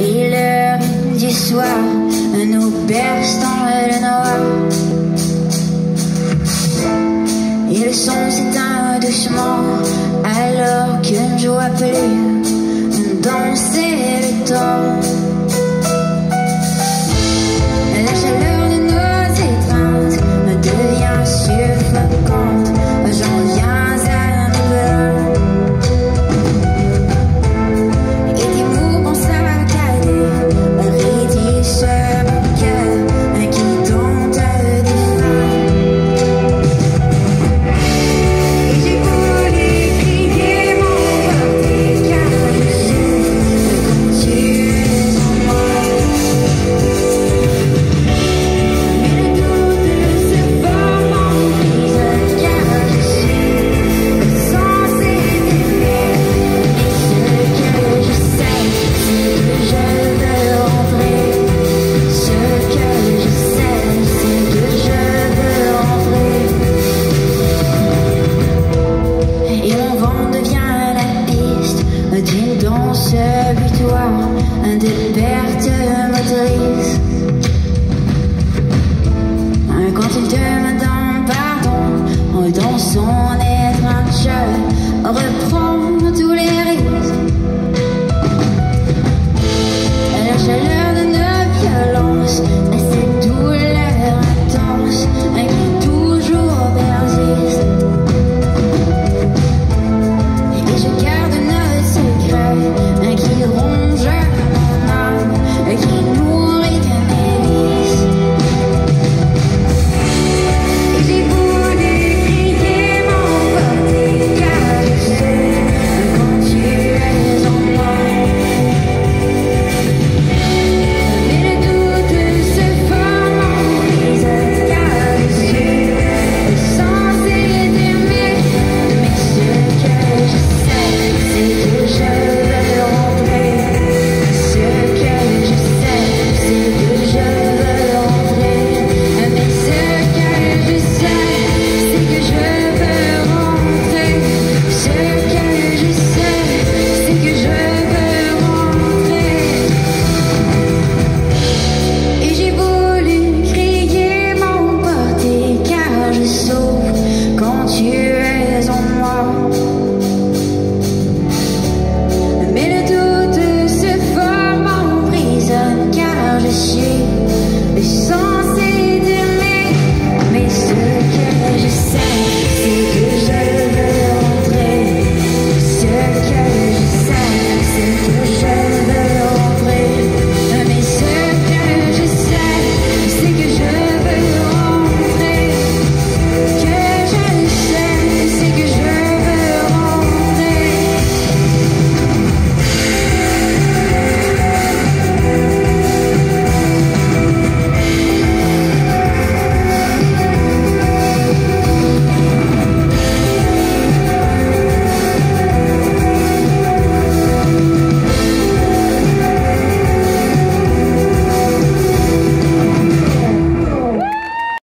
Et l'heure du soir nous berce dans le noir. Et le son s'éteint doucement alors qu'une joie appelée Cause you can't